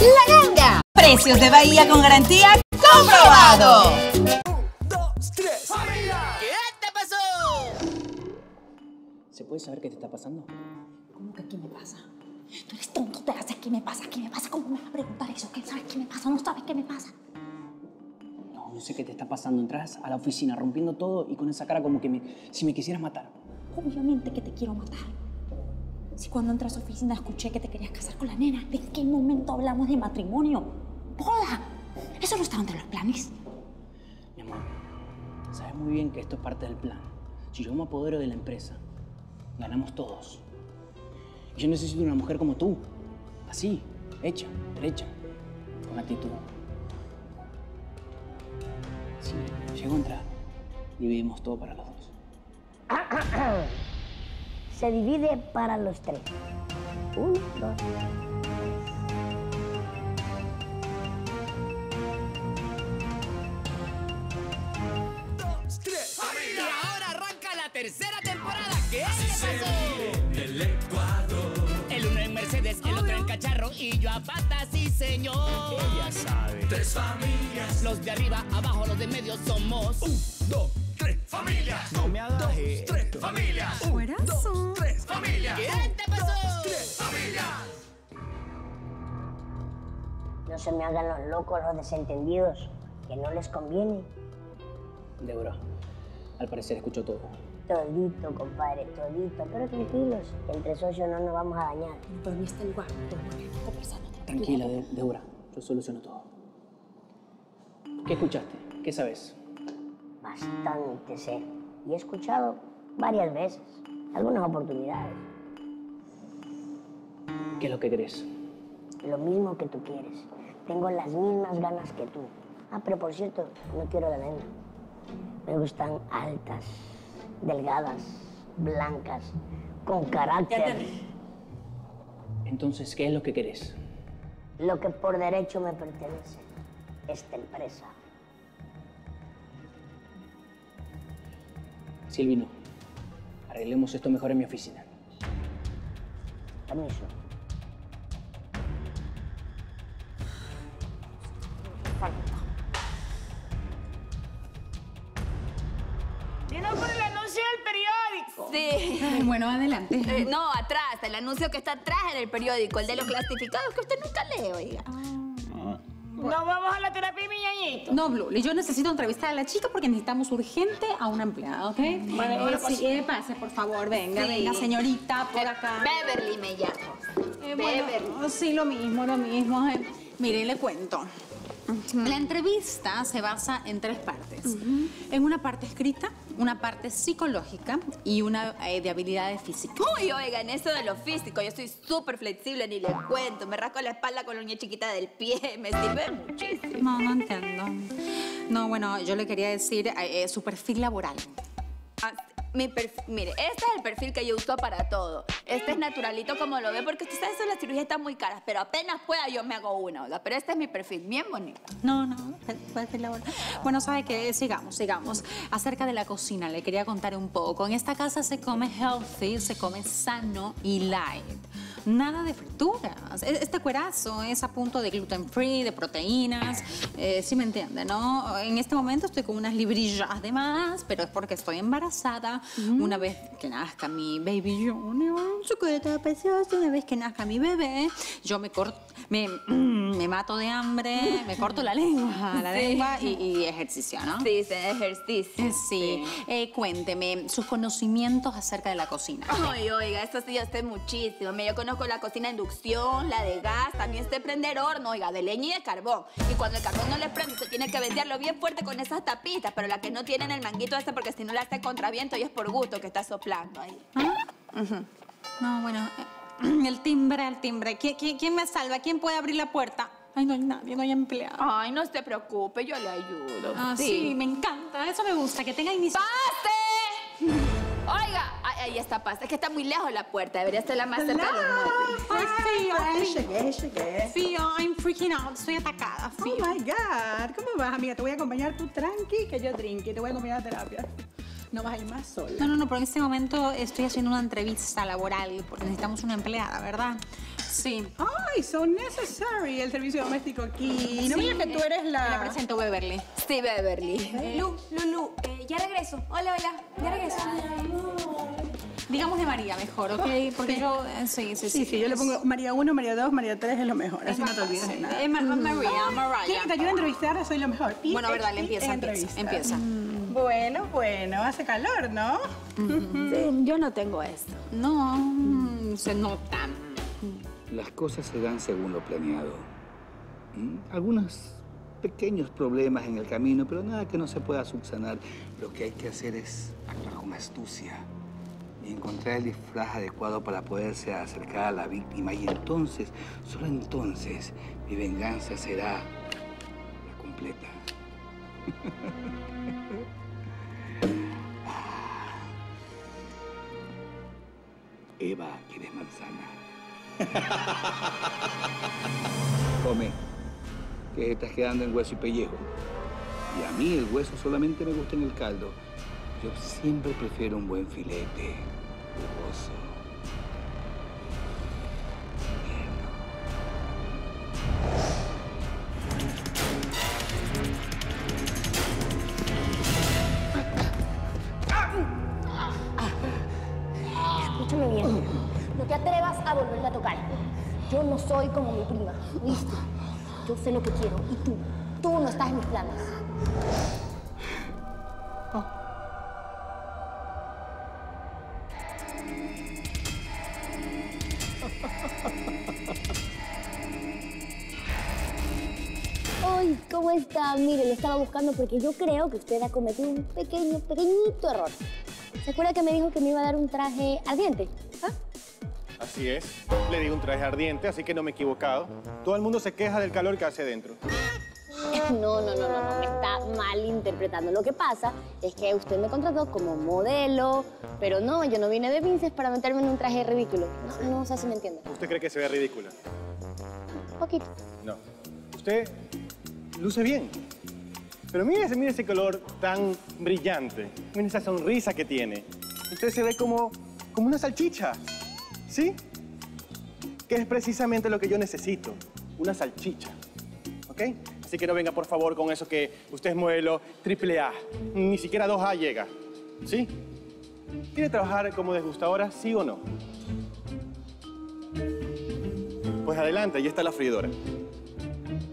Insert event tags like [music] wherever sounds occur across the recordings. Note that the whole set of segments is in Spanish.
La Ganga. Precios de Bahía con garantía comprobado. ¿Qué te pasó? ¿Se puede saber qué te está pasando? ¿Cómo que qué me pasa? Tú eres tonto, te haces qué me pasa, qué me pasa. ¿Cómo me vas a preguntar eso? ¿Qué sabes qué me pasa? No sabes qué me pasa. No, no sé qué te está pasando. Entras a la oficina rompiendo todo y con esa cara como que me, si me quisieras matar. Obviamente que te quiero matar. Si cuando entras a su oficina escuché que te querías casar con la nena, ¿de qué momento hablamos de matrimonio? ¡Boda! Eso no estaba entre los planes. Mi amor, sabes muy bien que esto es parte del plan. Si yo me apodero de la empresa, ganamos todos. Y yo necesito una mujer como tú. Así, hecha, derecha, con actitud. Sí, llego a entrar. Dividimos todo para los dos. [coughs] Se divide para los tres. Uno, dos. Y ahora arranca la tercera temporada. ¿Qué te pasó? El uno en Mercedes, el otro en cacharro y yo a patas, sí señor. Ella sabe. Tres familias. Los de arriba, abajo, los de medio somos. Un, dos, tres familias. No me hagas tres familias. Fuerazo. tres familias. ¿Qué te pasó? tres familias. No se me hagan los locos, los desentendidos, que no les conviene. Débora, al parecer escucho todo. Todito, compadre, todito. Pero tranquilos, entre socios no nos vamos a dañar. Lugar podemos estar conversando. Tranquila, Débora, yo soluciono todo. ¿Qué escuchaste? ¿Qué sabes? Bastante sé. Y he escuchado varias veces, algunas oportunidades. ¿Qué es lo que crees? Lo mismo que tú quieres. Tengo las mismas ganas que tú. Ah, pero por cierto, no quiero la nena. Me gustan altas, delgadas, blancas, con carácter. Entonces, ¿qué es lo que querés? Lo que por derecho me pertenece. Esta empresa. Silvino, arreglemos esto mejor en mi oficina. Permiso. Vino por el anuncio del periódico. Sí. Ay, bueno, adelante. Eh, no, atrás, el anuncio que está atrás en el periódico, el de los clasificados que usted nunca lee, oiga. No vamos a la terapia, mi ñañito. No, Blue, yo necesito entrevistar a la chica porque necesitamos urgente a una empleada, ¿ok? Vale, sí, eh, pase, por favor, venga, Sí. venga, señorita, por acá. Beverly me llamo. Eh, bueno, Beverly. sí, lo mismo, lo mismo. eh. Mire, le cuento. La entrevista se basa en tres partes. En una parte escrita, una parte psicológica y una eh, de habilidades físicas. Uy, oiga, en eso de lo físico, yo soy súper flexible, ni le cuento. Me rasco la espalda con la uña chiquita del pie, [laughs] me sirve muchísimo. No, no entiendo. No, bueno, yo le quería decir eh, eh, su perfil laboral. Ah, mi perfil, mire, este es el perfil que yo uso para todo. Este es naturalito como lo ve, porque usted sabe las cirugías están muy caras, pero apenas pueda yo me hago una, oiga. Pero este es mi perfil, bien bonito. No, no, perfil laboral. Bueno, ¿sabe qué? Sigamos, sigamos. Acerca de la cocina, le quería contar un poco. En esta casa se come healthy, se come sano y light. Nada de frituras. E- Este cuerazo es a punto de gluten free, de proteínas. Eh, sí me entiende, ¿no? En este momento estoy con unas librillas de más, pero es porque estoy embarazada. Una vez que nazca mi baby junior, su precioso, una vez que nazca mi bebé, yo me corto, me, [clears throat] me mato de hambre, me corto la lengua, la Sí. lengua y, y ejercicio, ¿no? Sí, ejercicio. Eh, Sí. Eh, cuénteme sus conocimientos acerca de la cocina. Ay, oiga, esto sí yo sé muchísimo. Yo conozco la cocina de inducción, la de gas, también sé prender horno, oiga, de leña y de carbón. Y cuando el carbón no le prende, usted tiene que ventearlo bien fuerte con esas tapitas, pero la que no tienen el manguito ese, porque si no le hace contraviento y es por gusto que está soplando ahí. No, bueno, eh, [clears throat] el timbre, el timbre. ¿Qui- qui- ¿Quién, me salva? ¿Quién puede abrir la puerta? Ay, no hay nadie, no hay empleado. Ay, no se preocupe, yo le ayudo. Ah, sí. me encanta. Eso me gusta, que tenga iniciativa. ¡Pase! Oiga, ahí está pase. Es que está muy lejos la puerta. Debería ser la más cerca de los muebles. Ay, Fío. Ay, llegué, llegué. Fío, I'm freaking out. Estoy atacada, Oh Fío. my God, ¿cómo vas, amiga? Te voy a acompañar tú tranqui, que yo trinqui, te voy a acompañar a terapia. No vas a ir más sola. No, no, no, pero en este momento estoy haciendo una entrevista laboral porque necesitamos una empleada, ¿verdad? Sí. Ay, so necessary el servicio doméstico aquí. No me digas que tú eres Me la... presento Beverly. Sí, Beverly. Lu, Lulu, eh, ya regreso. Hola, hola, ya regreso. Digamos de María mejor, ¿ok? Porque yo... eh, sí, sí, Sí, sí, yo le pongo María 1, María 2, María 3 es lo mejor. Así no te olvides de nada. Es Ma- María, ¿Quieres María. que te ayude a entrevistar? Soy lo mejor. Bueno, a ver, dale, empieza, en empieza, entrevistas. Bueno, bueno, hace calor, ¿no? yo no tengo esto. No, mm, se nota. Las cosas se dan según lo planeado. ¿Mm? Algunos pequeños problemas en el camino, pero nada que no se pueda subsanar. Lo que hay que hacer es actuar con astucia y encontrar el disfraz adecuado para poderse acercar a la víctima. Y entonces, solo entonces, mi venganza será la completa. [laughs] Eva, ¿quieres manzana? [laughs] Come, que estás quedando en hueso y pellejo. Y a mí el hueso solamente me gusta en el caldo. Yo siempre prefiero un buen filete, jugoso. Yo no soy como mi prima, ¿viste? Yo sé lo que quiero y tú, tú no estás en mis planes. [laughs] Ay, ¿cómo está? Mire, lo estaba buscando porque yo creo que usted ha cometido un pequeño, pequeñito error. ¿Se acuerda que me dijo que me iba a dar un traje ardiente? Así es. Le di un traje ardiente, así que no me he equivocado. Todo el mundo se queja del calor que hace dentro. [laughs] No, no, no, no, no, me está malinterpretando. Lo que pasa es que usted me contrató como modelo, pero no, yo no vine de Vinces para meterme en un traje ridículo. No, no sé si me entiende. ¿Usted cree que se ve ridícula? Un poquito. No. Usted luce bien. Pero mire, ese- mire ese color tan brillante. Mire esa sonrisa que tiene. Usted se ve como, como una salchicha. ¿Sí? Que es precisamente lo que yo necesito. Una salchicha. ¿Ok? Así que no venga, por favor, con eso que usted es triple A. Ni siquiera 2A llega. ¿Sí? ¿Quiere trabajar como degustadora, sí o no? Pues adelante, ya está la freidora.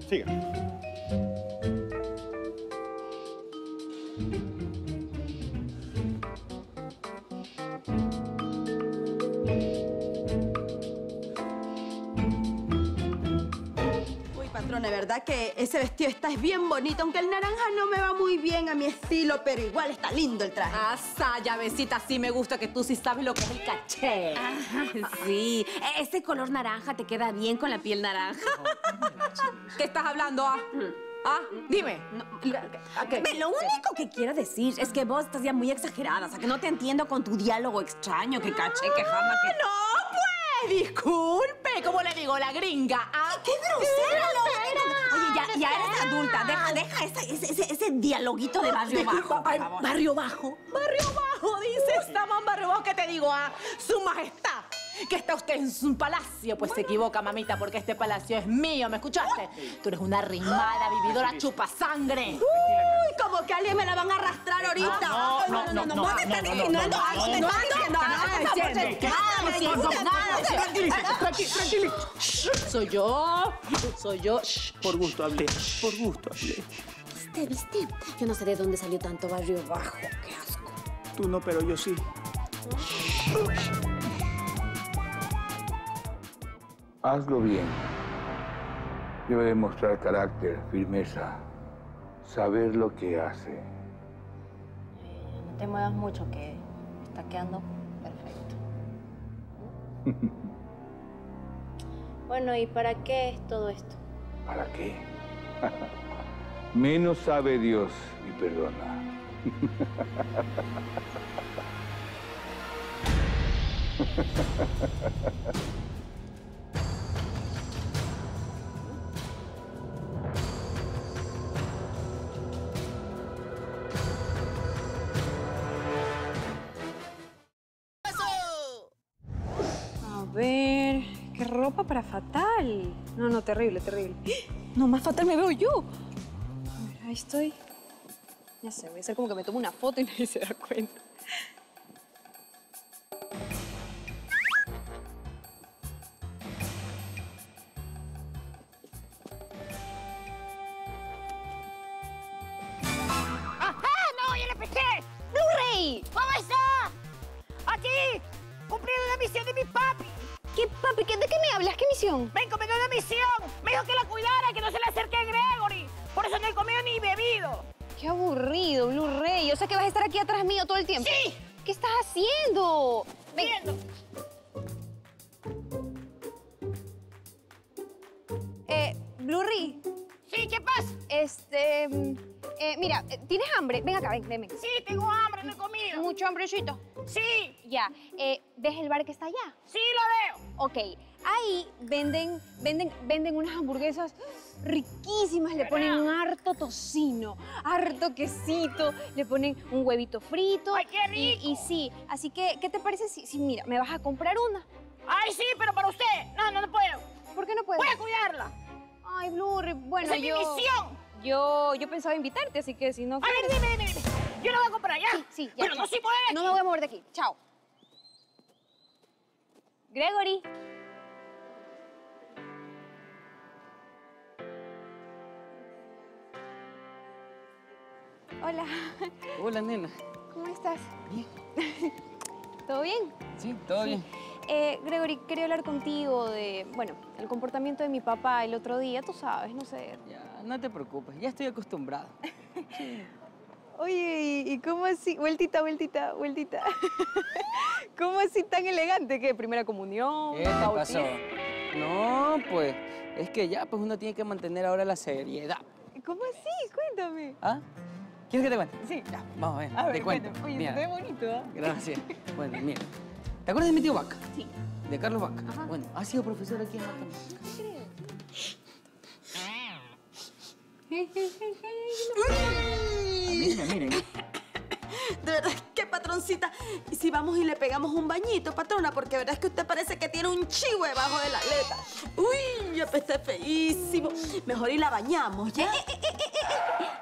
Siga. Uy, patrona, ¿verdad que ese vestido está es bien bonito? Aunque el naranja no me va muy bien a mi estilo, pero igual está lindo el traje. Asa, llavecita, sí me gusta que tú sí sabes lo que es el caché. [laughs] Sí, ese color naranja te queda bien con la piel naranja. ¿Qué estás hablando, ah? Ah, dime. Ve, Lo único que quiero decir es que vos estás ya muy exagerada, o sea, que no te entiendo con tu diálogo extraño, que caché, que jama, que... No, pues, disculpe, ¿cómo le digo? La gringa. Ah, ¡Qué grosera, Oye, ya, ya eres adulta, deja, deja ese, ese, ese, ese dialoguito de barrio bajo, barrio bajo. Barrio bajo, dice esta man barrio bajo que te digo a su majestad. Que está usted en su palacio. Pues se equivoca, mamita, porque este palacio es mío, ¿me escuchaste? Tú eres una rimada, vividora, chupa sangre. Uy, como que alguien me la van a arrastrar ahorita. No, no, no, no, no, estás no, no, insinuando no, algo, no, estás no, diciendo no, nada, no, por no, favor, no, nada, me no, dices, nada, nada. tranquilízate, tranqui- tranquilízate. Shh, Soy yo, soy yo. Por gusto hablé, por gusto hablé. ¿Viste, viste? Yo no sé de dónde salió tanto barrio bajo. Qué asco. Tú no, pero yo sí. Hazlo bien. Debe demostrar carácter, firmeza, saber lo que hace. No te muevas mucho, que está quedando perfecto. [laughs] Bueno, ¿y para qué es todo esto? ¿Para qué? [laughs] Menos sabe Dios y perdona. [laughs] para fatal. No, no, terrible, terrible. No, más fatal me veo yo. A ver, ahí estoy. Ya sé, voy a hacer como que me tomo una foto y [laughs] nadie se da cuenta. Qué aburrido, Blu-ray. O sea que vas a estar aquí atrás mío todo el tiempo. Sí. ¿Qué estás haciendo? Ven. Viendo. Eh, Blu-ray. Sí, ¿qué pasa? Este. mm, eh, mira, eh, ¿tienes hambre? Ven acá, ven, ven, ven. Sí, tengo hambre, no he comido. ¿Mucho hambrecito? Sí, Ya. Eh, ¿Ves el bar que está allá? sí lo veo. Ok, ahí venden, venden, venden unas hamburguesas riquísimas, le ponen harto tocino, harto quesito, le ponen un huevito frito. ¡Ay, qué rico! y sí, así que, ¿qué te parece si, si, mira, me vas a comprar una? Ay, sí, pero para usted. No, no, no puedo. ¿Por qué no puedes? Voy a cuidarla. Ay, Blurry, bueno, Esa es mi yo... misión. Yo, yo pensaba invitarte, así que si no A ver, dime, dime, dime. Yo la voy a comprar ya. Sí, sí, ya. Pero ya. no mueve de No me voy a mover de aquí. Chao. Gregory. Hola, Hola, nena. ¿cómo estás? Bien. [laughs] ¿Todo bien? Sí, todo bien. Eh, Gregory, quería hablar contigo de, bueno, el comportamiento de mi papá el otro día, tú sabes, no sé. Ya, no te preocupes, ya estoy acostumbrado. [laughs] Oye, ¿y, cómo así? Vueltita, vueltita, vueltita. [laughs] ¿Cómo así tan elegante? ¿Qué? ¿Primera comunión? ¿Qué te pasó? No, pues, es que ya, pues uno tiene que mantener ahora la seriedad. ¿Cómo así? Cuéntame. ¿Ah? ¿Quieres que te cuente? Sí. Ya, vamos a ver, A ver, te cuento. Oye, Mira, se te ve bonito, ¿ah? Gracias. [laughs] Bueno, mira. ¿Te acuerdas de mi tío Vaca? Sí. De Carlos Vaca. Ajá. Bueno, ha sido profesor aquí en. Miren, miren. De verdad, qué patroncita. Si vamos y le pegamos un bañito, patrona, porque de verdad es que usted parece que tiene un chivo debajo de la aleta. Uy, apesta feísimo. Mejor y la bañamos, ¿ya?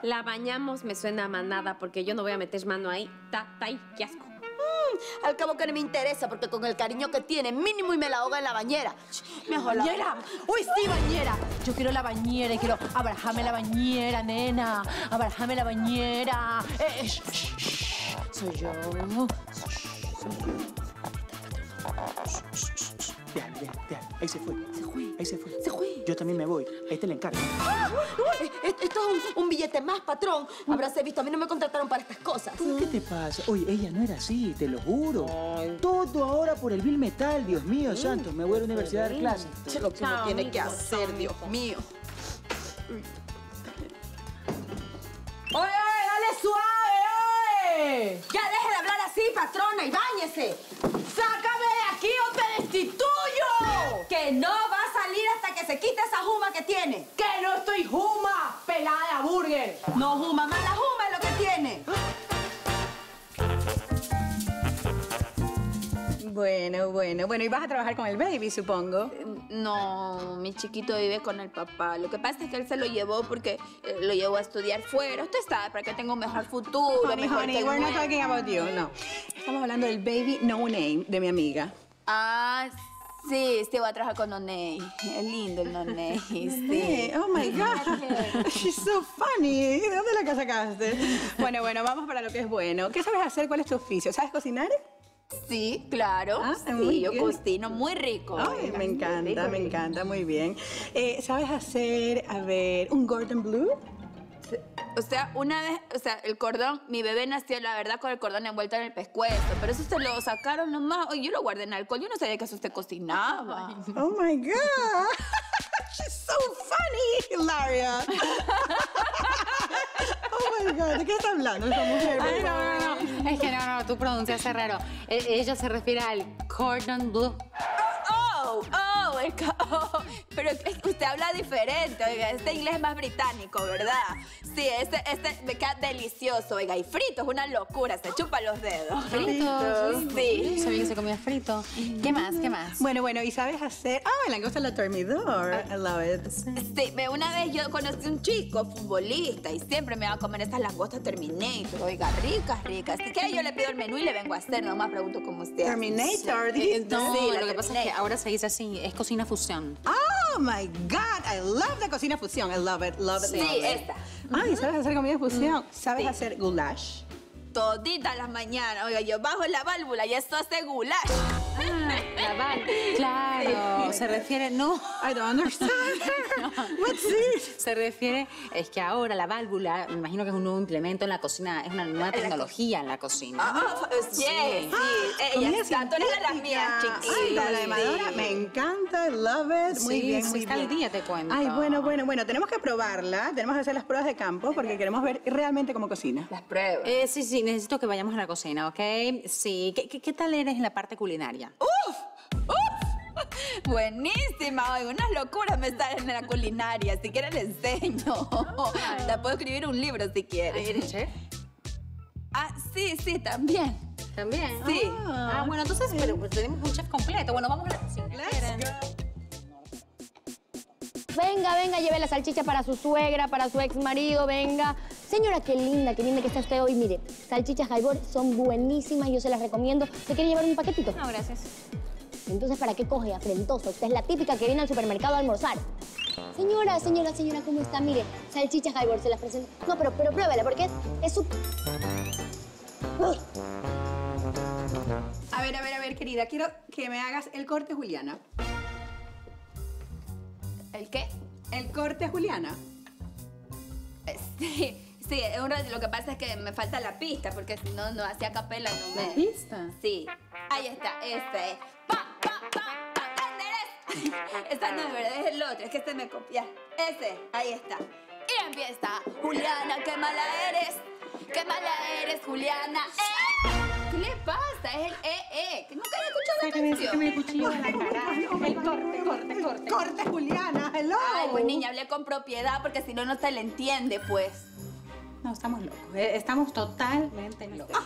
La bañamos, me suena a manada, porque yo no voy a meter mano ahí. Ta, ta, y qué asco. Mm, al cabo que no me interesa, porque con el cariño que tiene, mínimo y me la ahoga en la bañera. Mejor la ¡Bañera! ¡Uy, sí, bañera! Yo quiero la bañera y quiero abrajame la bañera, nena. Abrajame la bañera. Eh, eh, shh, shh, shh. Soy yo. Ya, ya, ya. Ahí se fue. Se fue. Ahí se fue. Se fue. Yo también me voy. Ahí te la encargo. ¡Ah! Uy, Esto, esto es un, un billete más, patrón. Habráse visto, a mí no me contrataron para estas cosas. ¿Qué te pasa? Oye, ella no era así, te lo juro. Todo ahora por el Bill Metal, Dios mío, santo. Me voy a la universidad a dar clases. Che, Lo que uno tiene que hacer, Dios mío. ¡Oye, oye, dale suave, oye! Ya deje de hablar así, patrona, y báñese. ¡Sácame de aquí o te destituyo! Que no va a salir hasta que se quite esa juma que tiene. ¡Que no estoy juma! ¡Pelada de burger! No juma, mala juma es lo que tiene. Bueno, bueno, bueno. Y vas a trabajar con el baby, supongo. No, mi chiquito vive con el papá. Lo que pasa es que él se lo llevó porque eh, lo llevó a estudiar fuera. Usted sabe, para que tenga un mejor futuro. Honey, mejor honey, we're not talking about you, no. Estamos hablando del baby no name de mi amiga. Ah, sí, sí, voy a trabajar con Noney. Es lindo el Noney, sí. Sí, Oh my God. [laughs] She's so funny. ¿De dónde la sacaste? Bueno, bueno, vamos para lo que es bueno. ¿Qué sabes hacer? ¿Cuál es tu oficio? ¿Sabes cocinar? Sí, claro. Ah, sí, muy yo bien. cocino muy rico. Ay, me encanta, me encanta, muy bien. Eh, ¿Sabes hacer, a ver, un Gordon Blue? O sea, una vez, o sea, el cordón, mi bebé nació, la verdad, con el cordón envuelto en el pescuezo. Pero eso se lo sacaron nomás. Oye, yo lo guardé en alcohol. Yo no sabía que eso usted cocinaba. Oh my God. [laughs] She's so funny, Hilaria. [laughs] oh my God, ¿de qué está hablando esa mujer? Ay, no, no, no. Es que no, no, tú pronuncias raro. E- ella se refiere al cordon bleu. Oh, oh, el oh. [laughs] Pero es que usted habla diferente, oiga. Este inglés es más británico, ¿verdad? Sí, este, este me queda delicioso, oiga. Y frito es una locura, se chupa los dedos. Frito, Sí. Sabía que se comía frito. ¿Qué más? ¿Qué más? Bueno, bueno, ¿y sabes hacer? Ah, la langosta la dormidor. I love it. Sí, una vez yo conocí un chico futbolista y siempre me va a comer estas langostas Terminator. Oiga, ricas, ricas. Si quiere yo le pido el menú y le vengo a hacer, nomás pregunto cómo usted. Terminator, dijiste. No, Sí, lo que pasa es que Terminator. ahora se dice así, es cocina fusión. Oh my God, I love la cocina fusión. I love it, love it, Sí, love it. esta. Ay, ¿sabes hacer comida fusión? Mm, ¿Sabes hacer goulash? Toditas las mañanas. Oiga, yo bajo la válvula y esto hace goulash. La val. Claro, se refiere, no. I don't understand. [laughs] What's this? Se refiere, es que ahora la válvula, me imagino que es un nuevo implemento en la cocina, es una nueva tecnología en la cocina. Ah, sí, sí. Ella está, tú eres de las mías, chiquita. Ay, la remadora me encanta, love it. Muy Sí, bien, muy está bien. día, te cuento. Ay, bueno, bueno, bueno, tenemos que probarla, tenemos que hacer las pruebas de campo porque queremos ver realmente cómo cocina. Las pruebas. Eh, sí, sí, necesito que vayamos a la cocina, ¿ok? Sí. ¿Qué, qué, qué tal eres en la parte culinaria? [laughs] Buenísima, oiga, unas locuras me salen en la culinaria. Si quiere le enseño. La puedo escribir un libro si quiere. ¿Eres chef? Ah, sí, sí, también. ¿También? Sí. Ah, bueno, entonces, pero pues tenemos un chef completo. Bueno, vamos a la cocina. Venga, venga, lleve la salchicha para su suegra, para su ex marido, venga. Señora, qué linda, qué linda que está usted hoy. Mire, salchichas Jaibor son buenísimas, yo se las recomiendo. ¿Se quiere llevar un paquetito? No, gracias. Entonces, ¿para qué coge afrentosa? Usted es la típica que viene al supermercado a almorzar. Señora, señora, señora, ¿cómo está? Mire, salchichas Jaibor, se las presento. No, pero, pero pruébela, porque es, es su... Uy. A ver, a ver, a ver, querida, quiero que me hagas el corte Juliana. ¿El qué? El corte Juliana. Eh, Sí, sí, es un rato- lo que pasa es que me falta la pista, porque si no, no hacía capela, no me... ¿La pista? Sí. Ahí está, este es. [laughs] Esta no es verdad, es el otro, es que este me copia. Ese, ahí está. Y empieza. Juliana, qué mala eres. Qué mala eres, Juliana. ¡Eh! ¿Qué le pasa? Es el eh, eh. Que nunca había escuchado la canción. Sácame el cuchillo de la cara. El corte, corte, corte. Corte Juliana, hello. Ay, pues niña, hablé con propiedad porque si no, no se le entiende, pues. No, estamos locos. eh, Estamos totalmente locos.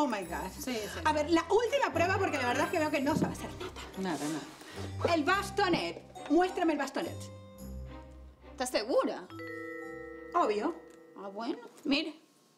Oh my God. Sí, sí. A ver, la última prueba, porque la verdad es que veo que no sabe hacer nada. Nada, nada. El bastonet. Muéstrame el bastonet. ¿Estás segura? Obvio. Ah, bueno, mire.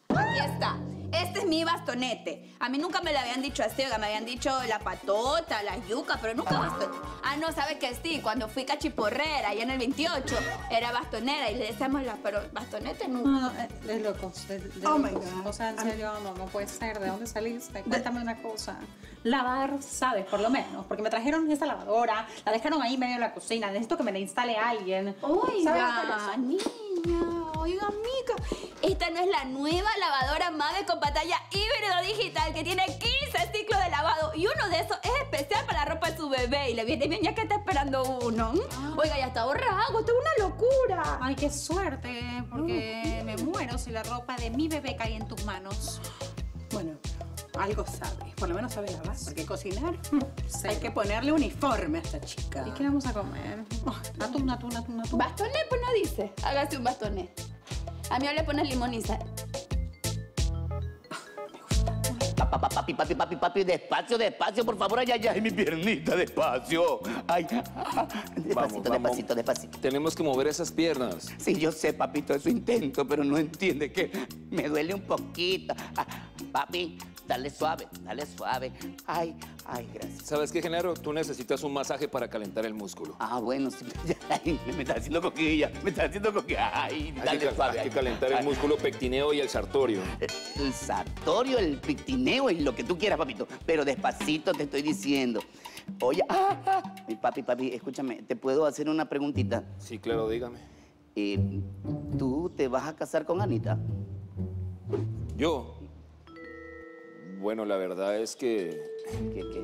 Aquí está. Este es mi bastonete. A mí nunca me lo habían dicho así, oiga, me habían dicho la patota, la yuca, pero nunca bastonete. Ah, no, ¿sabe que sí? Cuando fui cachiporrera, allá en el 28, era bastonera y le decíamos la, pero bastonete nunca. No, no, eh, de locos. De, de Oh my. God. O sea, en serio, no, no puede ser. ¿De dónde saliste? Cuéntame una cosa. Lavar, sabes, por lo menos. Porque me trajeron esta lavadora, la dejaron ahí medio en la cocina. Necesito que me la instale alguien. ¿Sabes hacer Oiga, niña, oiga, amiga. Esta no es la nueva lavadora MAVE con pantalla híbrido digital que tiene 15 ciclos de lavado y uno de esos es especial para la ropa de su bebé y le viene bien ya que está esperando uno. Oiga, ya está borrado, esto es una locura. Ay, qué suerte, porque me muero si la ropa de mi bebé cae en tus manos. Bueno, algo sabe. Por lo menos sabe lavar. Porque cocinar, [laughs] Sí. hay que ponerle uniforme a esta chica. ¿Y qué vamos a comer? Atún, atún, atún, atún. Bastonet, pues no dice. Hágase un bastonet. A mí le pones limón Papi, papi, papi, papi, despacio, despacio, por favor, ay, ay, ay, mi piernita, despacio. Ay, despacito, Vamos, vamos. despacito, despacito. Tenemos que mover esas piernas. Sí, yo sé, papito, eso intento, pero no entiende que me duele un poquito. Ah, papi, dale suave, dale suave. Ay, ay, gracias. ¿Sabes qué, Genaro? Tú necesitas un masaje para calentar el músculo. Ah, bueno, sí, [laughs] ay, me está haciendo coquilla, me está haciendo coquilla. Ay, Hay, dale que, cal- suave. hay que ay. calentar el músculo pectineo y el sartorio. El sartorio, el pictineo y lo que tú quieras, papito. Pero despacito te estoy diciendo. Oye, ah, ah, mi papi, papi, escúchame, ¿te puedo hacer una preguntita? Sí, claro, dígame. Eh, ¿Tú te vas a casar con Anita? Yo. Bueno, la verdad es que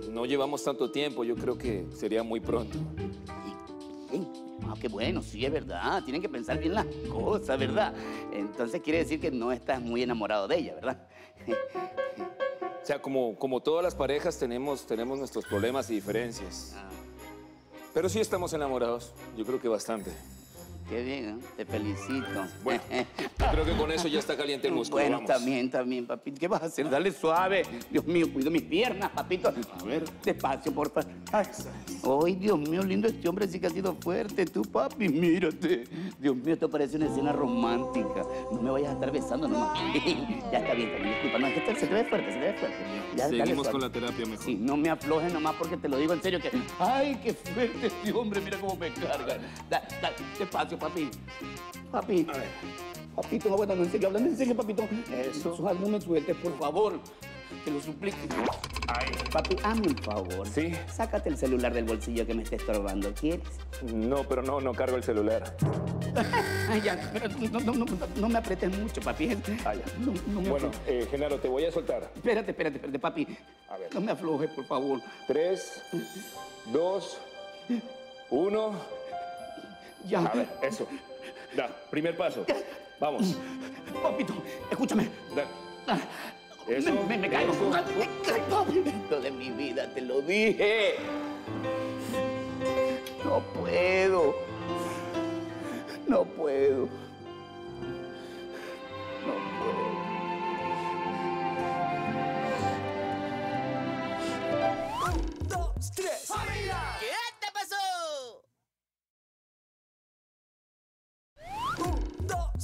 no llevamos tanto tiempo. Yo creo que sería muy pronto. Ah, qué bueno, sí, es verdad. Tienen que pensar bien las cosas, ¿verdad? Entonces quiere decir que no estás muy enamorado de ella, ¿verdad? O sea, como, como todas las parejas tenemos, tenemos nuestros problemas y diferencias. Ah. Pero sí estamos enamorados. Yo creo que bastante. Qué bien, ¿eh? te felicito. Bueno, [laughs] creo que con eso ya está caliente el músculo. Bueno, vamos. también, también, papito. ¿Qué vas a hacer? Dale suave. Dios mío, cuido mis piernas, papito. A ver, despacio, por favor. Ay, Ay, Dios mío, lindo este hombre sí que ha sido fuerte. Tú, papi, mírate. Dios mío, esto parece una escena romántica. No me vayas a estar besando nomás. [laughs] ya está bien, también, disculpa. No, es que se te ve fuerte, se te ve fuerte. Ya, Seguimos con la terapia mejor. Sí, no me aflojes nomás porque te lo digo en serio que... ¡Ay, qué fuerte este hombre! Mira cómo me carga. Da, da, despacio, papi. Papi. A ver. Papito, no, bueno, no, en serio, hablando en serio, papito. Eso. Sus me sueltes, por favor. Te lo suplico. Ay. Papi, hazme un favor. Sí. Sácate el celular del bolsillo que me esté estorbando. ¿Quieres? No, pero no, no cargo el celular. [laughs] Ay, ya, pero no, no, no, no me apretes mucho, papi. Ah, ya. No, no me Bueno, eh, Genaro, te voy a soltar. Espérate, espérate, espérate, papi. A ver. No me aflojes, por favor. Tres, dos, uno. Ya. A ver, eso. Da, primer paso. Vamos. Papito, escúchame. Da. Eso. Me, me, me caigo. eso. Me caigo. Momento de mi vida, te lo dije. No puedo. No puedo. No puedo.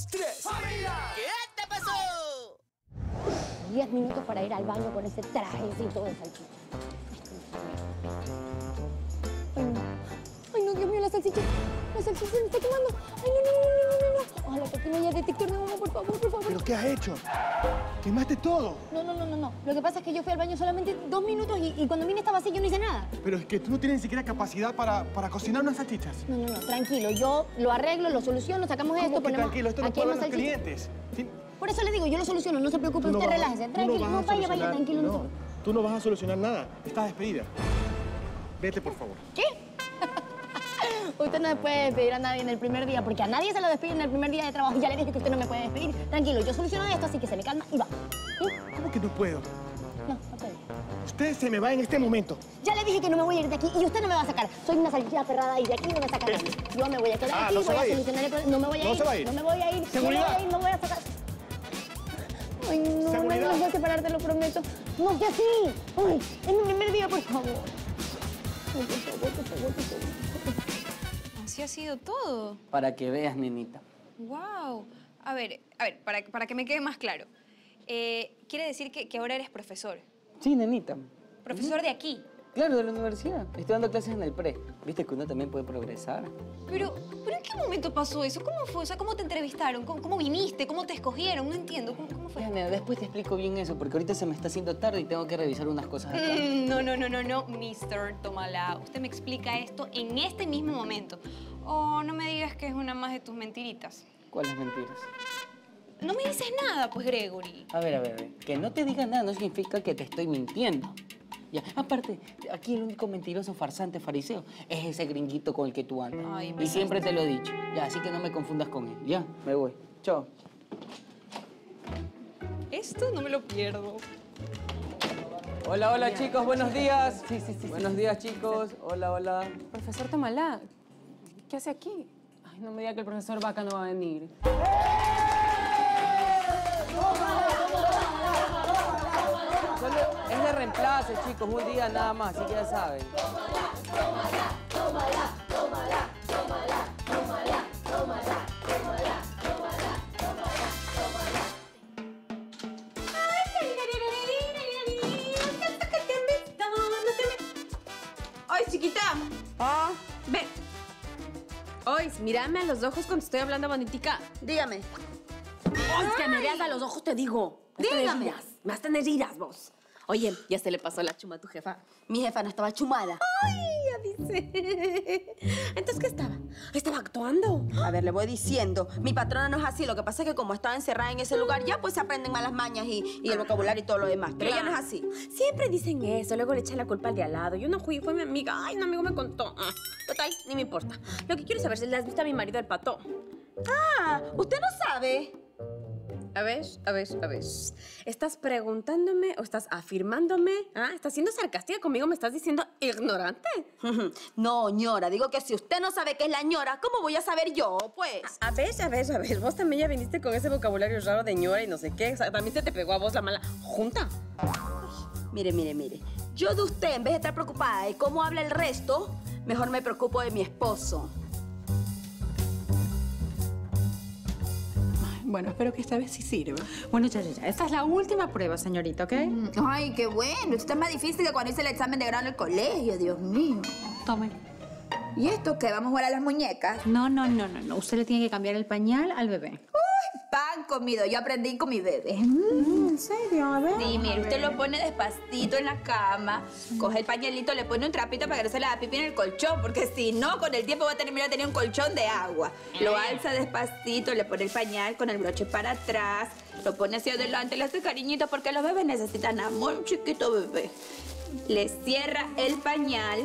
Dos, tres. ¿Qué te pasó? Diez minutos para ir al baño con ese trajecito de salchicha. Ay, no. Ay, no, Dios mío, la salchicha. La salchicha se me está quemando. Ay, no, no, no. Ojalá que no de por favor, por favor. ¿Pero qué has hecho? Quemaste todo. No, no, no, no, no. Lo que pasa es que yo fui al baño solamente dos minutos y, y cuando vine estaba así, yo no hice nada. Pero es que tú no tienes ni siquiera capacidad para, para cocinar unas salchichas. No, no, no, tranquilo. Yo lo arreglo, lo soluciono, sacamos esto, ¿Cómo que ponemos tranquilo? Esto no aquí puede los clientes. Sí, Por eso le digo, yo lo soluciono, no se preocupe, no usted vas relájese. no Tranquilo, no, a vaya, vaya, tranquilo. no No, tú no vas a solucionar nada. Estás despedida. Vete, por favor. Usted no me puede despedir a nadie en el primer día, porque a nadie se lo despide en el primer día de trabajo. Ya le dije que usted no me puede despedir. Tranquilo, yo soluciono esto, así que se me calma y va. ¿Cómo que no puedo? No, no puede. Usted se me va en este momento. Ya le dije que no me voy a ir de aquí y usted no me va a sacar. Soy una salchicha aferrada y de aquí no me saca nadie. Yo me voy a quedar Ah, aquí, ¿no voy a solucionar el problema. No me voy a ¿No ir. se va a ir? No me voy a ir. Seguridad. No me voy a ir, no voy a sacar. Ay, no, no, no Seguridad. me voy a separar, te lo prometo. No, que así. Ay, en mi primer día, por favor. Ay, por favor, por favor, por favor. Así ha sido todo. Para que veas, nenita. Wow. A ver, a ver, para, para que me quede más claro. Eh, quiere decir que, que ahora eres profesor. Sí, nenita. Profesor de aquí. Claro, de la universidad. Estoy dando clases en el pre. Viste que uno también puede progresar. Pero, ¿pero en qué momento pasó eso? ¿Cómo fue? O sea, ¿cómo te entrevistaron? ¿Cómo, cómo viniste? ¿Cómo te escogieron? No entiendo. ¿Cómo, cómo fue? Después te explico bien eso, porque ahorita se me está haciendo tarde y tengo que revisar unas cosas acá. Mm, no, no, no, no, no, Mr. Tomala. Usted me explica esto en este mismo momento. O no me digas que es una más de tus mentiritas. ¿Cuáles mentiras? No me dices nada, pues, Gregory. A ver, a ver, a ver. Que no te diga nada no significa que te estoy mintiendo. Ya. Aparte, aquí el único mentiroso farsante fariseo es ese gringuito con el que tú andas. Ay, y siempre te lo he dicho. Ya, así que no me confundas con él. Ya, me voy. Chao. Esto no me lo pierdo. Hola, hola chicos, buenos días. Sí, sí, sí. Buenos días chicos. Hola, hola. Profesor Tomalá, ¿qué hace aquí? Ay, no me diga que el profesor Vaca no va a venir. Solo reemplazo, chicos, un día nada más, así que ya saben. ¡Ay, chiquita! Ah, ven. Oye, mírame a los ojos cuando estoy hablando bonitica. Dígame. ¡Ay, que me veas a los ojos, te digo! Dígame. Me has de iras, vos. Oye, ya se le pasó la chuma a tu jefa. Mi jefa no estaba chumada. ¡Ay, ya dice! [laughs] ¿Entonces qué estaba? ¿Estaba actuando? A ver, le voy diciendo. Mi patrona no es así. Lo que pasa es que como estaba encerrada en ese lugar, ya pues se aprenden malas mañas y, y el vocabulario y todo lo demás. Pero ella no es así. Siempre dicen eso, luego le echan la culpa al de al lado. Yo no fui, fue mi amiga. Ay, un amigo me contó. Ah, Total, ni me importa. Lo que quiero saber es si le has visto a mi marido el pato. Ah, ¿usted no sabe? A ver, a ver, a ver. ¿Estás preguntándome o estás afirmándome? ¿Ah? ¿Estás siendo sarcástica conmigo? ¿Me estás diciendo ignorante? [laughs] No, ñora, digo que si usted no sabe qué es la ñora, ¿cómo voy a saber yo, pues? A ver, a ver, a ver. Vos también ya viniste con ese vocabulario raro de ñora y no sé qué. O sea, también se te pegó a vos la mala junta. Mire, mire, mire. Yo de usted, en vez de estar preocupada de cómo habla el resto, mejor me preocupo de mi esposo. Bueno, espero que esta vez sí sirva. Bueno, ya, ya, ya. Esta es la última prueba, señorita, ¿ok? Ay, qué bueno. Esto es más difícil que cuando hice el examen de grado en el colegio, Dios mío. Tome. ¿Y esto qué? ¿Vamos a jugar a las muñecas? No, no, no, no, no. Usted le tiene que cambiar el pañal al bebé. Uy, pan comido. Yo aprendí con mi bebé. ¿En serio? A ver. Sí, mire, usted lo pone despacito en la cama, coge el pañuelito, le pone un trapito para que no se le haga pipí en el colchón, porque si no, con el tiempo va a terminar teniendo un colchón de agua. Lo alza despacito, le pone el pañal con el broche para atrás, lo pone hacia adelante, le hace cariñito, porque los bebés necesitan amor, un chiquito bebé. Le cierra el pañal,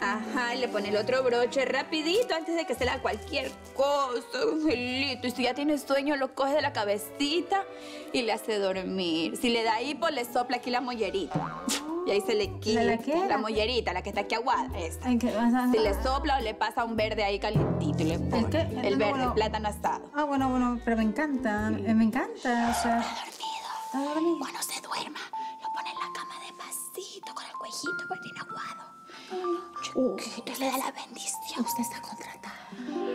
Ajá, le pone el otro broche rapidito antes de que se le haga cualquier cosa, angelito. Y si ya tiene sueño, lo coge de la cabecita y le hace dormir. Si le da hipo, le sopla aquí la mollerita. Y ahí se le quita. ¿La qué? La mollerita, la que está aquí aguada, esta. ¿En qué vas a- Si le sopla o le pasa un verde ahí calientito y le pone. qué? El No, verde, bueno. el plátano asado. Ah, bueno, bueno, pero me encanta, eh, me encanta, o sea... Está dormido. Cuando se duerma, lo pone en la cama despacito, con el cuellito, porque tiene aguado. Chiquito, le da la bendición. Usted está contratada.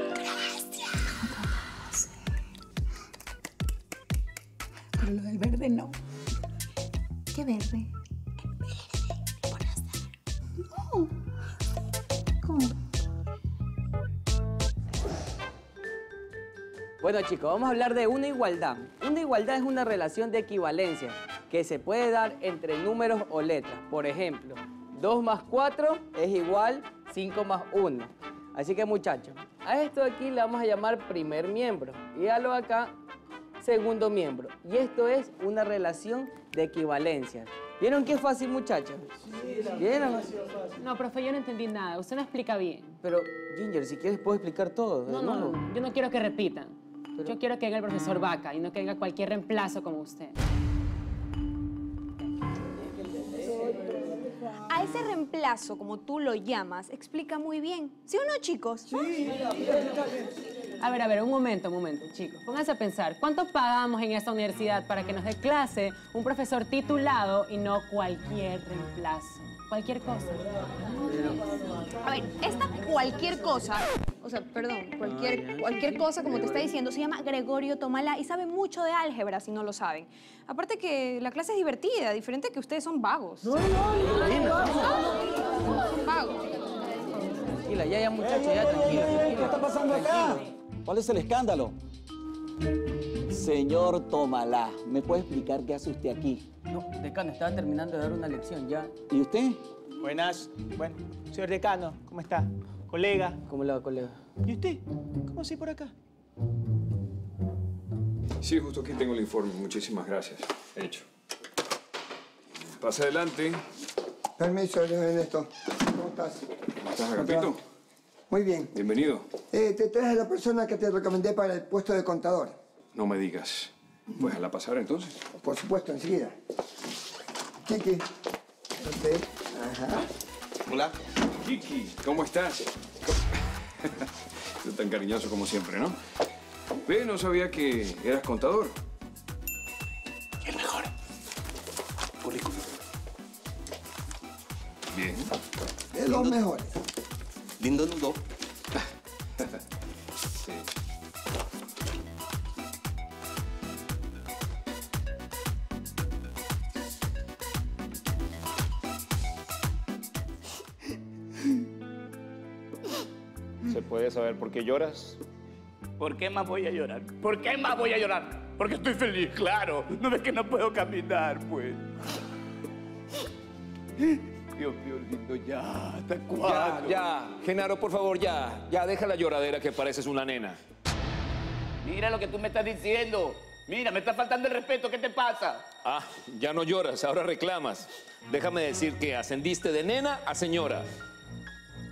Gracias. Pero lo del verde no. ¿Qué verde? ¿Cómo? Bueno chicos, vamos a hablar de una igualdad. Una igualdad es una relación de equivalencia que se puede dar entre números o letras. Por ejemplo, 2 más 4 es igual 5 más 1. Así que muchachos, a esto de aquí le vamos a llamar primer miembro y a lo de acá segundo miembro. Y esto es una relación de equivalencia. ¿Vieron qué fácil muchachos? ¿Vieron? No, profe, yo no entendí nada. Usted no explica bien. Pero Ginger, si quieres puedo explicar todo. No, no, no. Yo no quiero que repitan. Yo quiero que venga el profesor Vaca y no que venga cualquier reemplazo como usted. A ese reemplazo, como tú lo llamas, explica muy bien. ¿Sí o no, chicos? A ver, a ver, un momento, un momento, chicos. Pónganse a pensar, ¿cuánto pagamos en esta universidad para que nos dé clase un profesor titulado y no cualquier reemplazo? Cualquier cosa. A ver, esta cualquier cosa, o sea, perdón, cualquier, cualquier cosa, como te está diciendo, se llama Gregorio Tomala y sabe mucho de álgebra, si no lo saben. Aparte que la clase es divertida, diferente que ustedes son vagos. No, no, Son vagos. Tranquila, ya, ya muchachos, ya tranquila. ¿Qué está pasando acá? ¿Cuál es el escándalo? Señor Tomalá, ¿me puede explicar qué hace usted aquí? No, decano, estaba terminando de dar una lección ya. ¿Y usted? Buenas. Bueno, señor decano, ¿cómo está? Colega. ¿Cómo le va, colega? ¿Y usted? ¿Cómo así por acá? Sí, justo aquí tengo el informe. Muchísimas gracias. Hecho. Pasa adelante. Permiso, León Ernesto. ¿Cómo estás? ¿Cómo estás, Agapito? Muy bien. Bienvenido. Eh, te traes a la persona que te recomendé para el puesto de contador. No me digas. Pues a la pasar entonces. Por supuesto, enseguida. Kiki. Vente. Ajá. Hola. Kiki, ¿cómo estás? Tan cariñoso como siempre, ¿no? Ve, no sabía que eras contador. El mejor. Currículum. Bien. De los mejores. Lindo nudo. Saber por qué lloras? ¿Por qué más voy a llorar? ¿Por qué más voy a llorar? Porque estoy feliz, claro. No ves que no puedo caminar, pues. Dios mío, lindo, ya. ¿Hasta Ya, cuándo? ya. Genaro, por favor, ya. Ya, deja la lloradera que pareces una nena. Mira lo que tú me estás diciendo. Mira, me está faltando el respeto. ¿Qué te pasa? Ah, ya no lloras, ahora reclamas. Déjame decir que ascendiste de nena a señora.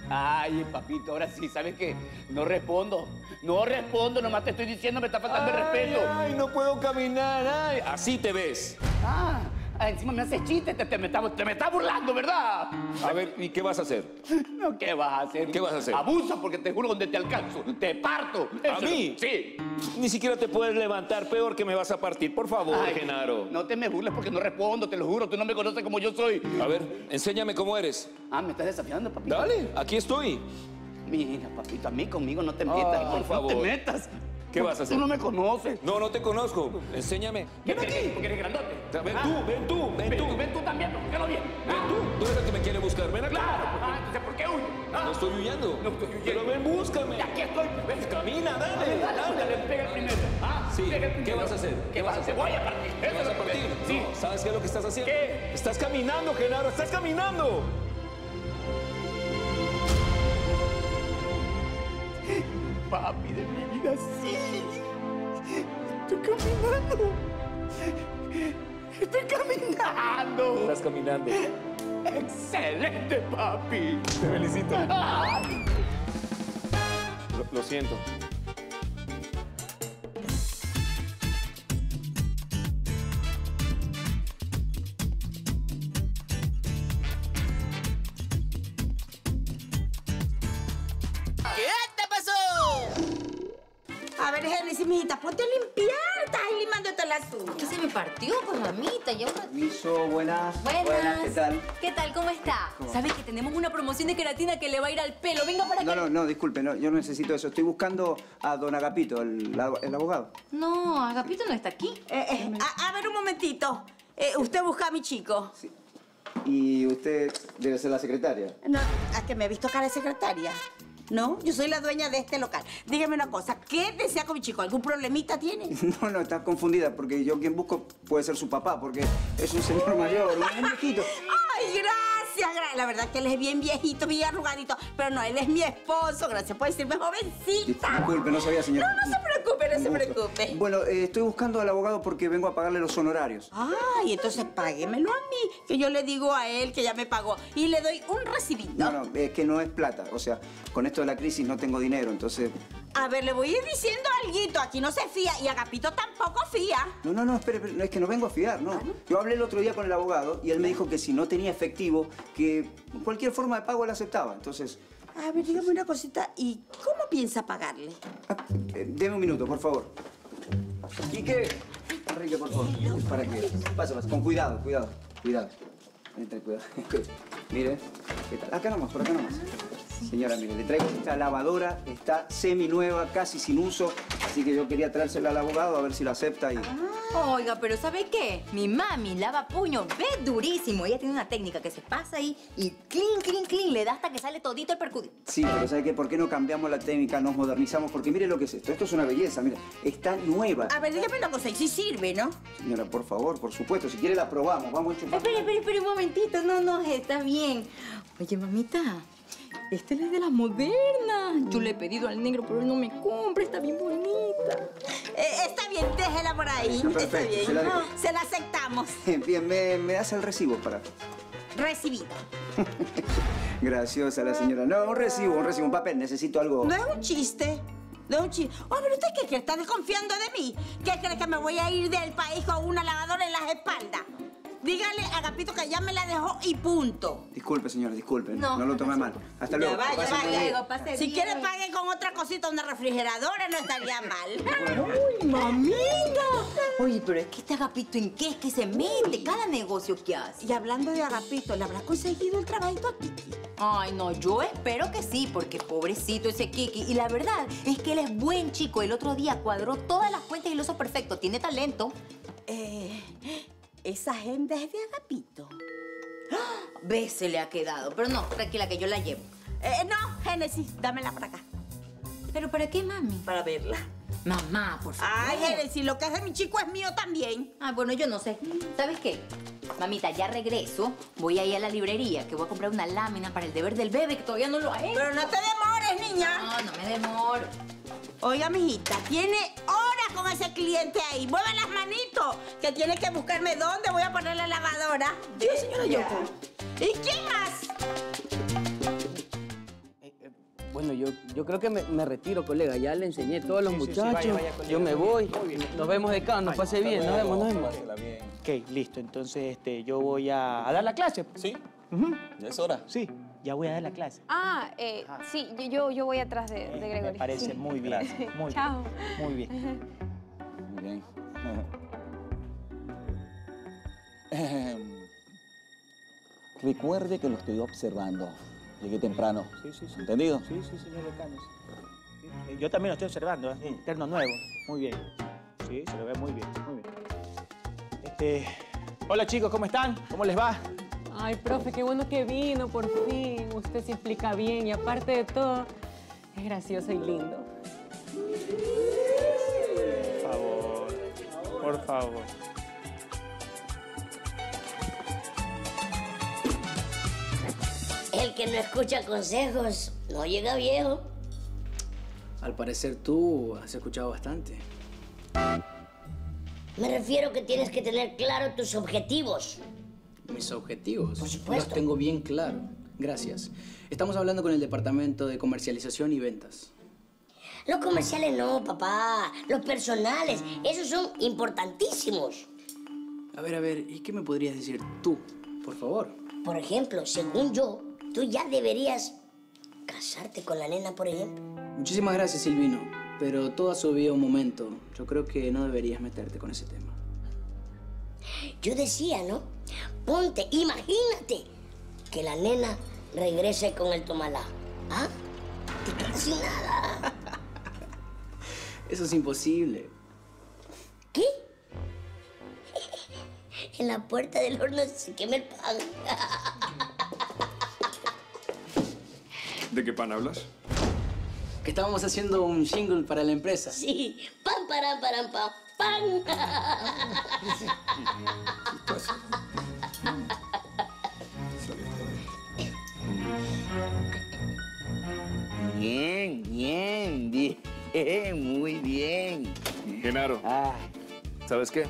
Ay, papito, ahora sí, ¿sabes qué? No respondo. No respondo, nomás te estoy diciendo, me está faltando el respeto. Ay, no puedo caminar. Ay, así te ves. Ah, ah, encima me haces chistes, te, te me estás te me estás burlando, ¿verdad? A ver, ¿y qué vas a hacer? [laughs] No, ¿qué vas a hacer? ¿Qué vas a hacer? Abusa porque te juro donde te alcanzo. Te parto. ¿A mí? Sí. Ni siquiera te puedes levantar, peor que me vas a partir. Por favor, Ay, Genaro. No te me burles porque no respondo, te lo juro. Tú no me conoces como yo soy. A ver, enséñame cómo eres. Ah, me estás desafiando, papito. Dale, aquí estoy. Mira, papito, a mí conmigo no te metas. por no favor. te metas. ¿Qué vas a hacer? Tú no me conoces. No, no te conozco. Enséñame. Ven aquí. Porque eres grandote. Ven Ah. tú, ven tú, ven tú. Ven tú también, búscalo bien. Ven tú. Tú eres el que me quiere buscar. Ven acá. Claro. Ah, entonces, ¿por qué huyo? Ah. No estoy huyendo. No estoy huyendo. Pero ven, búscame. Aquí estoy. Ven. Camina, dale, Dale, pega el primero. Ah, Sí, ¿qué vas a hacer? ¿Qué vas a hacer? Voy a partir. ¿Qué vas a partir? Sí. ¿Sabes qué es lo que estás haciendo? ¿Qué? Estás caminando, Genaro. Estás caminando. Papi de mi vida, sí. Estoy caminando. Estoy caminando. Estás caminando. Excelente, papi. Te felicito. Lo, lo siento. Buenas. Buenas. ¿qué tal? ¿Qué tal? ¿Cómo está? ¿Cómo? ¿Sabes que tenemos una promoción de queratina que le va a ir al pelo? Venga para No, acá. no, no, disculpe, no, yo no necesito eso. Estoy buscando a don Agapito, el, el abogado. No, Agapito no está aquí. Eh, eh, a, a ver, un momentito. Eh, usted busca a mi chico. Y usted debe ser la secretaria. No, ¿a que me he visto cara de secretaria? No, yo soy la dueña de este local. Dígame una cosa, ¿qué desea con mi chico? ¿Algún problemita tiene? [laughs] No, no, está confundida, porque yo quien busco puede ser su papá, porque es un señor mayor, un viejito. Ay, gracias, gra- La verdad que él es bien viejito, bien arrugadito. Pero no, él es mi esposo. Gracias por decirme jovencita. Disculpe, no sabía, señora. No, no se preocupe, no se gusto. preocupe. Bueno, eh, estoy buscando al abogado porque vengo a pagarle los honorarios. Ay, entonces páguemelo a mí, que yo le digo a él que ya me pagó. Y le doy un recibito. No, no, es que no es plata. O sea, con esto de la crisis no tengo dinero, entonces... A ver, le voy a ir diciendo algo. Aquí no se fía y Agapito tampoco fía. No, no, no, espere, espere, no, es que no vengo a fiar, no. Yo hablé el otro día con el abogado y él me dijo que si no tenía efectivo, que cualquier forma de pago él aceptaba. Entonces, A ver, dígame una cosita. ¿Y cómo piensa pagarle? eh, deme un minuto, por favor. Quique, Enrique, por favor. ¿Para qué? Pasa, pasa. Con cuidado, cuidado, cuidado. Entre, cuidado. [laughs] Mire, ¿qué tal? Acá nomás, por acá nomás. Señora, mire, le traigo esta lavadora, está semi nueva, casi sin uso, así que yo quería traérsela al abogado a ver si lo acepta y... Oiga, pero ¿sabe qué? Mi mami lava puño, ve durísimo. Ella tiene una técnica que se pasa ahí y clean, clean, clean, le da hasta que sale todito el percudido. Sí, pero ¿sabe qué? ¿Por qué no cambiamos la técnica, nos modernizamos? Porque mire lo que es esto. Esto es una belleza, mire. Está nueva. A ver, dígame una cosa. ¿Y si sirve, no? Señora, por favor, por supuesto. Si quiere la probamos. Vamos a enchufar. Espera, espera, espera un momentito. No, no, está bien. Oye, mamita, esta es de las modernas. Yo le he pedido al negro, pero él no me compra. Está bien bonita. Eh, está bien, déjela por ahí. Está bien. se la dejo. Se la aceptamos. [laughs] Bien, me, me das el recibo para... Recibido. [laughs] Graciosa la señora. No, un recibo, un recibo, un papel. Necesito algo... No es un chiste. No es un chiste. Oh, pero usted qué cree? ¿Está desconfiando de mí? ¿Qué cree que me voy a ir del país con una lavadora en las espaldas? Dígale a Agapito que ya me la dejó y punto. Disculpe, señora, disculpe. No, No, lo tome mal. Hasta luego. Ya va, ya Pase va, buen ya. día. Si quiere pague con otra cosita, una refrigeradora, no estaría mal. ¡Uy, mamita! Oye, pero es que este Agapito, ¿en qué es que se mete? Cada negocio que hace. Y hablando de Agapito, ¿le habrá conseguido el trabajito a Kiki? Ay, no, yo espero que sí, porque pobrecito ese Kiki. Y la verdad es que él es buen chico. El otro día cuadró todas las cuentas y lo hizo perfecto. Tiene talento. Eh, esa agenda es de Agapito. Ve, se le ha quedado. Pero no, tranquila, que yo la llevo. Eh, no, Génesis, dámela para acá. ¿Pero para qué, mami? Para verla. Mamá, por favor. Ay, Génesis, lo que es de mi chico es mío también. Ah, bueno, yo no sé. ¿Sabes qué? Mamita, ya regreso. Voy a ir a la librería, que voy a comprar una lámina para el deber del bebé, que todavía no lo ha hecho. Pero no te demores, niña. No, no me demoro. Oiga, mijita, tiene horas con ese cliente ahí. Mueve las manitos, que tiene que buscarme dónde voy a poner la lavadora. Sí, señora. Yoko. ¿Y quién más? Bueno, yo, yo creo que me, me retiro, colega. Ya le enseñé a todos los Sí, sí, sí, muchachos. vaya, vaya, colega. yo me voy. Bien. Nos vemos de acá, nos pase bien. Nos vemos, nos vemos. Ok, listo. Entonces, este, yo voy a, a dar la clase. ¿Sí? ¿Ya es hora? Sí, ya voy a dar la clase. Ah, eh, sí, yo, yo, yo voy atrás de, de Gregory. Me parece Sí. muy bien. Muy Chao. bien. Muy bien. Muy bien. [laughs] Recuerde que lo estoy observando. Llegué temprano. Sí, sí, sí. ¿Entendido? Sí, sí, señor decano. sí. Sí, Yo también lo estoy observando, ¿eh? Interno nuevo. Muy bien. Sí, se lo ve muy bien, muy bien. Este... Hola chicos, ¿cómo están? ¿Cómo les va? Ay, profe, qué bueno que vino, por fin. Usted se explica bien y aparte de todo, es gracioso y lindo. Por favor, por favor. El que no escucha consejos no llega viejo. Al parecer tú has escuchado bastante. Me refiero que tienes que tener claro tus objetivos. Mis objetivos. Por supuesto. Los tengo bien claro. Gracias. Estamos hablando con el departamento de comercialización y ventas. Los comerciales no, papá. Los personales, esos son importantísimos. A ver, a ver, ¿y qué me podrías decir tú, por favor? Por ejemplo, según yo, tú ya deberías casarte con la nena, por ejemplo. Muchísimas gracias, Silvino. Pero todo ha subido un momento. Yo creo que no deberías meterte con ese tema. Yo decía, ¿no? Ponte, imagínate que la nena regrese con el tomalá. ¿Ah? Te quedas sin nada. [laughs] Eso es imposible. ¿Qué? [laughs] En la puerta del horno se quema el pan. ¿De qué pan hablas? Que estábamos haciendo un jingle para la empresa. Sí, pan, param, param, pam, pan. Bien, bien, bien, [laughs] muy bien. Genaro, ¿sabes qué?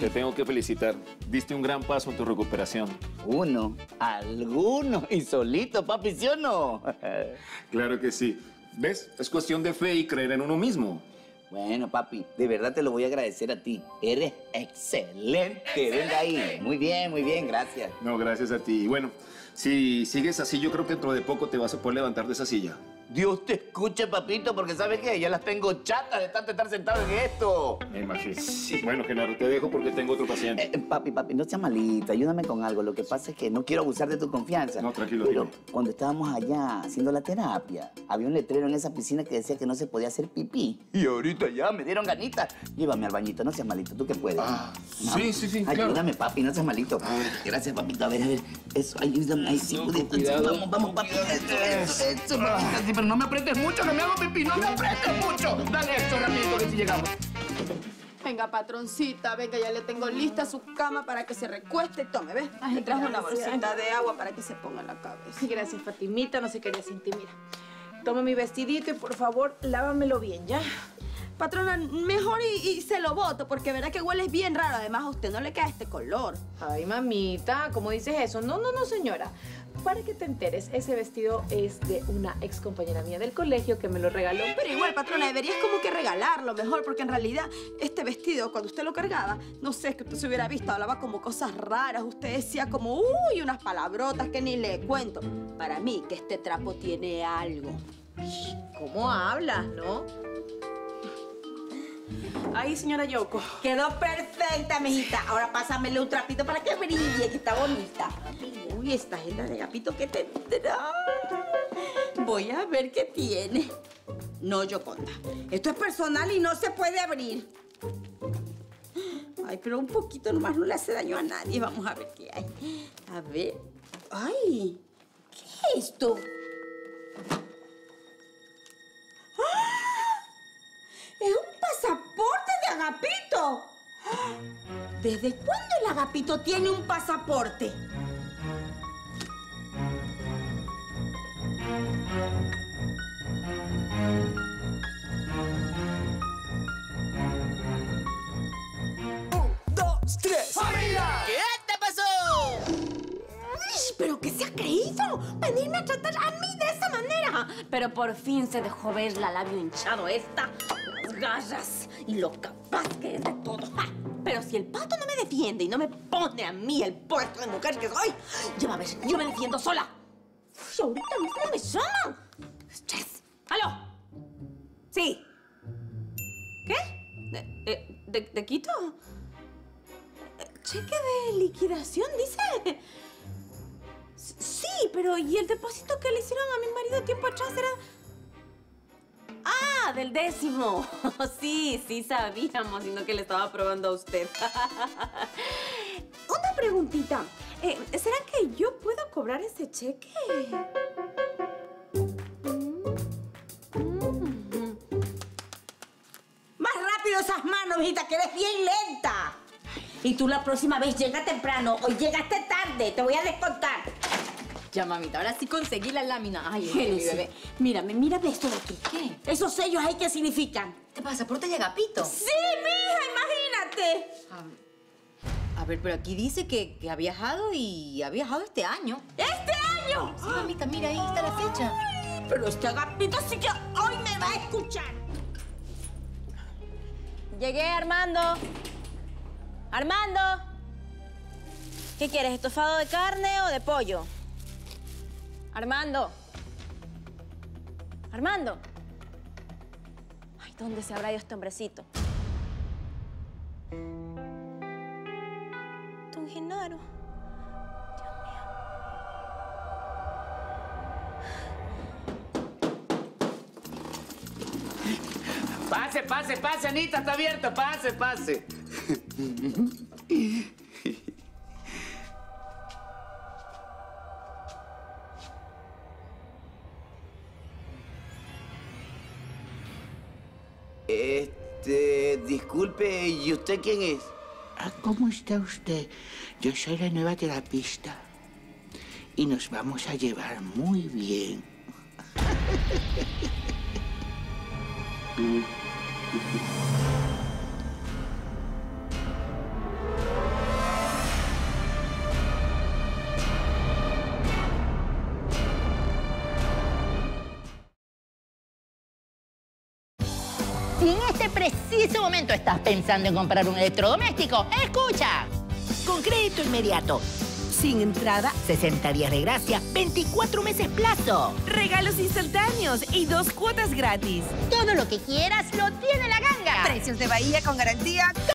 Te tengo que felicitar. Diste un gran paso en tu recuperación. Uno, alguno, y solito, papi, ¿sí o no? [laughs] Claro que sí. ¿Ves? Es cuestión de fe y creer en uno mismo. Bueno, papi, de verdad te lo voy a agradecer a ti. Eres excelente. Venga ahí. Muy bien, muy bien, gracias. No, gracias a ti. Y bueno, si sigues así, yo creo que dentro de poco te vas a poder levantar de esa silla. Dios te escuche, papito, porque ¿sabes qué? Ya las tengo chatas de tanto estar sentado en esto. Me imagino. Bueno, Genaro, te dejo porque tengo otro paciente. Eh, papi, papi, no seas malito, ayúdame con algo. Lo que pasa es que no quiero abusar de tu confianza. No, tranquilo, Pero dime. cuando estábamos allá haciendo la terapia, había un letrero en esa piscina que decía que no se podía hacer pipí. Y ahorita ya me dieron ganitas. Llévame al bañito, no seas malito, tú que puedes. Ah, sí, sí, sí, claro. Ayúdame, papi, no seas malito. Gracias, papito. A ver, a ver. Eso, ayúdame. Ahí sí, pude- cuidado. Vamos, vamos, papi. Eso, eso, eso. mamita, sí, pero no me apretes mucho, que me hago pipí. No me apretes mucho. Dale esto rapidito que si llegamos. Venga, patroncita, venga, ya le tengo lista su cama para que se recueste. Tome, ¿ves? Le trajo una bolsita de agua para que se ponga en la cabeza. Gracias, Fatimita, no se quería sin ti. Mira, toma mi vestidito y por favor, lávamelo bien, ¿ya? Patrona, mejor y, y se lo boto, porque verá que huele bien raro. Además, a usted no le queda este color. Ay, mamita, ¿cómo dices eso? No, no, no, señora. Para que te enteres, ese vestido es de una ex compañera mía del colegio que me lo regaló. Pero igual, patrona, deberías como que regalarlo mejor, porque en realidad este vestido, cuando usted lo cargaba, no sé, es que usted se hubiera visto, hablaba como cosas raras, usted decía como, uy, unas palabrotas que ni le cuento. Para mí, que este trapo tiene algo. ¿Cómo hablas, no? Ay, señora Yoko. Quedó perfecta, mijita. Ahora pásamele un trapito para que brille, que está bonita. Uy, esta agenda de Gapito, ¿qué tendrá? Voy a ver qué tiene. No, Yoconda. Esto es personal y no se puede abrir. Ay, pero un poquito nomás no le hace daño a nadie. Vamos a ver qué hay. A ver. Ay, ¿qué es esto? ¡Ah! ¡Es un pasaporte de Agapito! ¿Desde cuándo el Agapito tiene un pasaporte? dos, tres. ¡Familia! ¿Pero qué se ha creído? Venirme a tratar a mí de esa manera. pero por fin se dejó ver la labio hinchado esta, las garras y lo capaz que es de todo. ¡Ja! Pero si el pato no me defiende y no me pone a mí el puesto de mujer que soy, ya va a ver, yo me defiendo sola. Ahorita mismo me llaman. Estrés. ¿Aló? Sí. ¿Qué? ¿De, eh, de, de Quito? Eh, ¿Cheque de liquidación, dice? Sí, pero ¿y el depósito que le hicieron a mi marido tiempo atrás era...? Ah, del décimo. [laughs] Sí, sí sabíamos, sino que le estaba probando a usted. [laughs] Una preguntita. Eh, ¿Será que yo puedo cobrar ese cheque? Más rápido esas manos, hijita, que eres bien lenta. Y tú la próxima vez llega temprano o llegaste tarde. Te voy a descontar. Ya, mamita, ahora sí conseguí la lámina. Ay, ¿Qué mi bebé. Mírame, mírame esto de aquí. ¿Qué? Esos sellos ahí, ¿qué significan? ¿Qué pasaporte y agapito? Sí, mija, imagínate. A ver, pero aquí dice que, que ha viajado y ha viajado este año. ¿Este año? Sí, mamita, mira, ahí está la fecha. Pero este agapito sí que hoy me va a escuchar. Llegué, Armando. Armando. ¿Qué quieres, estofado de carne o de pollo? Armando. Armando. Ay, ¿dónde se habrá ido este hombrecito? Don Genaro. Pase, pase, pase, Anita, está abierto, pase, pase. [laughs] disculpe, ¿y usted quién es? Ah, ¿Cómo está usted? Yo soy la nueva terapista. Y nos vamos a llevar muy bien. [laughs] pensando en comprar un electrodoméstico, escucha. Con crédito inmediato, sin entrada, 60 días de gracia, 24 meses plazo. Regalos instantáneos y dos cuotas gratis. Todo lo que quieras lo tiene la ganga. Precios de Bahía con garantía